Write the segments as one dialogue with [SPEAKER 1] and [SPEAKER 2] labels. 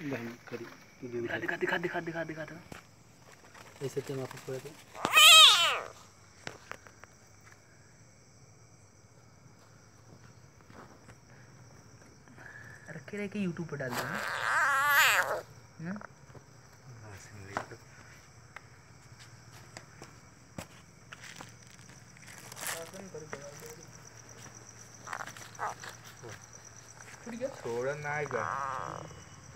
[SPEAKER 1] दिखा दिखा दिखा दिखा दिखा
[SPEAKER 2] ऐसे
[SPEAKER 1] रखे रहे कि यूट्यूब पर डाल दो हम्म?
[SPEAKER 3] छोड़ नायगा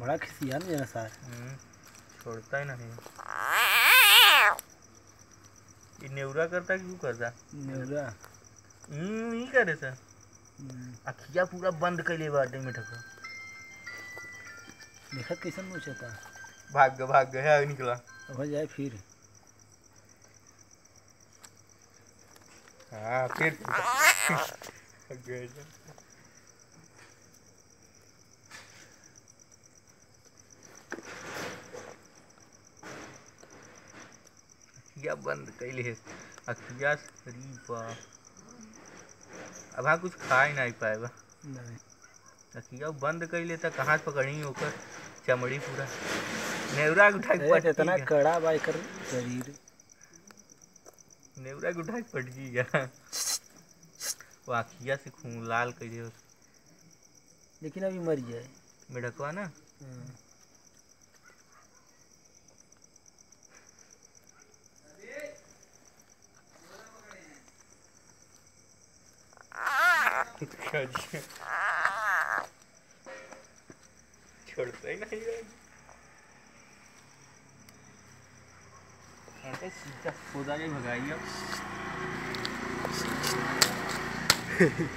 [SPEAKER 2] बड़ा खिसिया ना जरा सार
[SPEAKER 3] हम्म, छोड़ता ही नहीं। ये नेवरा करता क्यों करता
[SPEAKER 2] नेवरा।
[SPEAKER 3] यूँ नहीं करे सर।
[SPEAKER 2] हम्म,
[SPEAKER 3] अखिया पूरा बंद कैले बाटे में ठको।
[SPEAKER 2] देखत कैसन नोचता
[SPEAKER 3] भाग गया भाग गया है निकला।
[SPEAKER 2] हो जाए फिर।
[SPEAKER 3] हाँ फिर भाग गया जो। अखिया बंद कैले है अखिया शरीफ अब हाँ कुछ खा ही नहीं पाएगा
[SPEAKER 2] नहीं।
[SPEAKER 3] अखिया बंद कैले तो कहाँ से पकड़ी ओकर? चमड़ी पूरा। नेवरा उठा के
[SPEAKER 2] इतना कड़ा बाई कर शरीर।
[SPEAKER 3] नेवरा के उठा के पटकी गया वो अखिया से खून लाल कैले हो
[SPEAKER 2] लेकिन अभी मर जाए
[SPEAKER 3] मेढकवा ना? छोड़ता ही नहीं है ऐसे सीधा खुदा के भगाई अब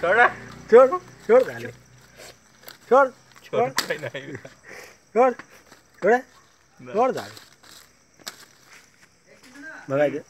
[SPEAKER 3] छोड़ा
[SPEAKER 2] छोड़ छोड़ डाले छोड़
[SPEAKER 3] छोड़ता ही नहीं
[SPEAKER 2] छोड़ छोड़ छोड़ डाले भगाई दे